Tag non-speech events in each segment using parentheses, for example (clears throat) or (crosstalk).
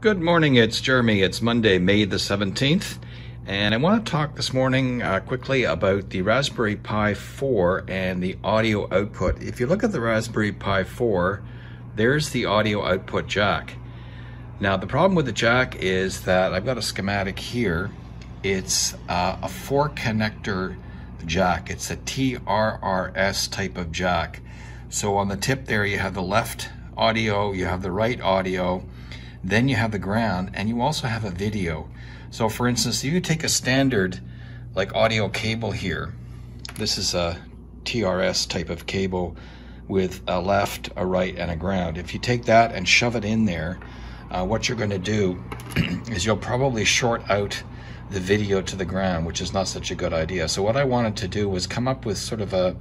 Good morning, it's Jeremy. It's Monday, May the 17th, and I want to talk this morning uh, quickly about the Raspberry Pi 4 and the audio output. If you look at the Raspberry Pi 4, there's the audio output jack. Now, the problem with the jack is that I've got a schematic here. It's uh, a four connector jack. It's a TRRS type of jack. So on the tip there, you have the left audio, you have the right audio, then you have the ground, and you also have a video. So for instance, if you take a standard like audio cable here, this is a TRS type of cable with a left, a right, and a ground. If you take that and shove it in there, uh, what you're going to do (clears throat) is you'll probably short out the video to the ground, which is not such a good idea. So what I wanted to do was come up with sort of a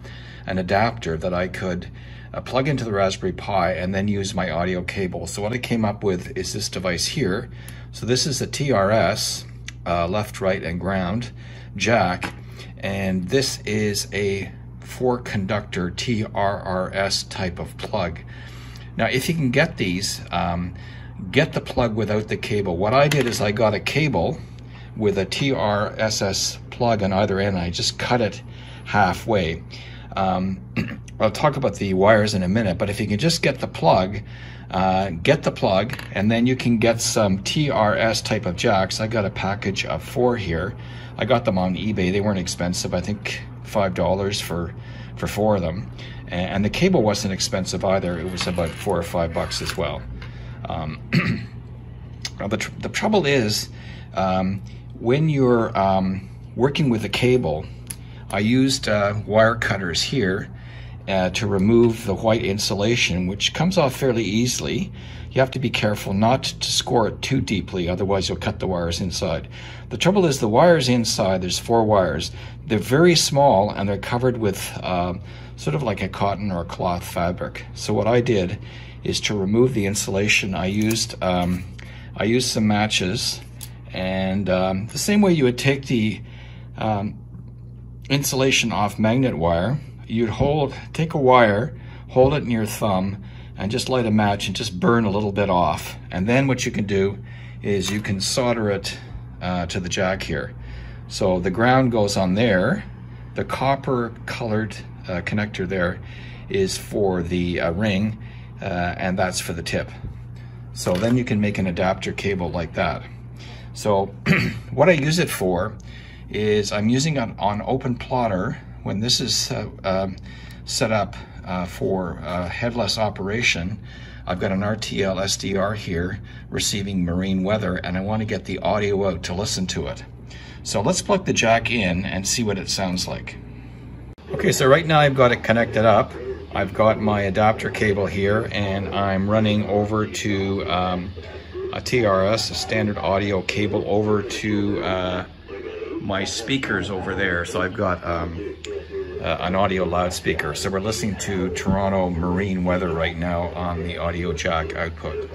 an adapter that I could uh, plug into the Raspberry Pi and then use my audio cable. So what I came up with is this device here. So this is a TRS, uh, left, right, and ground jack, and this is a four conductor TRRS type of plug. Now, if you can get these, um, get the plug without the cable. What I did is I got a cable with a TRSS plug on either end. I just cut it halfway. Um, (clears throat) I'll talk about the wires in a minute, but if you can just get the plug, uh, get the plug, and then you can get some TRS type of jacks. I got a package of four here. I got them on eBay. They weren't expensive. I think five dollars for for four of them, and, the cable wasn't expensive either. It was about four or five bucks as well. Um, (clears throat) the tr the trouble is um, when you're um, working with a cable. I used uh, wire cutters here uh, to remove the white insulation, which comes off fairly easily. You have to be careful not to score it too deeply, otherwise you'll cut the wires inside. The trouble is the wires inside, there's four wires. They're very small and they're covered with uh, sort of like a cotton or a cloth fabric. So what I did is to remove the insulation, I used, um, I used some matches and um, the same way you would take the um, insulation off magnet wire, you'd hold, take a wire, hold it in your thumb, and just light a match and just burn a little bit off. And then what you can do is you can solder it uh, to the jack here. So the ground goes on there. The copper colored uh, connector there is for the uh, ring, uh, and that's for the tip. So then you can make an adapter cable like that. So (clears throat) what I use it for is I'm using it on OpenPlotter when this is uh, uh, set up uh, for headless operation. I've got an RTL SDR here receiving marine weather and I want to get the audio out to listen to it. So let's plug the jack in and see what it sounds like. Okay, so right now I've got it connected up. I've got my adapter cable here and I'm running over to um, a TRS, a standard audio cable over to uh, my speakers over there. So I've got um, uh, an audio loudspeaker. So we're listening to Toronto marine weather right now on the audio jack output.